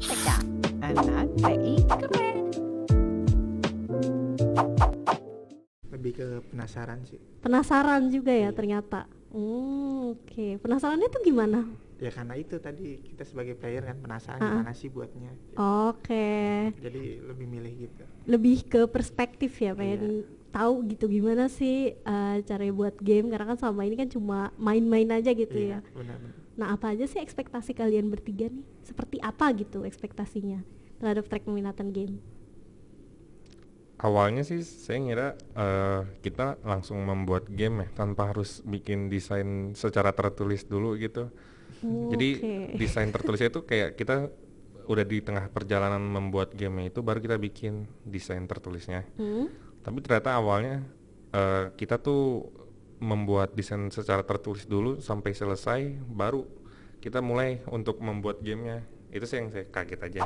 KPK. Anak TI keren. lebih ke penasaran sih Penasaran juga ya ternyata. Hmm, oke. Penasarannya tuh gimana? ya karena itu tadi kita sebagai player kan penasaran Ah. gimana sih buatnya Oke. jadi lebih milih gitu Lebih ke perspektif ya, pengen Iya. tahu gitu gimana sih eh, caranya buat game karena kan selama ini kan cuma main-main aja gitu ya. iya benar-benar Nah, apa aja sih ekspektasi kalian bertiga nih? Seperti apa gitu ekspektasinya terhadap track peminatan game? Awalnya sih saya ngira eh, kita langsung membuat game ya tanpa harus bikin desain secara tertulis dulu gitu. Jadi desain tertulisnya itu kayak kita udah di tengah perjalanan membuat game itu baru kita bikin desain tertulisnya. Hmm? Tapi ternyata awalnya eh, kita tuh membuat desain secara tertulis dulu sampai selesai baru kita mulai untuk membuat gamenya. Itu sih yang saya kaget aja.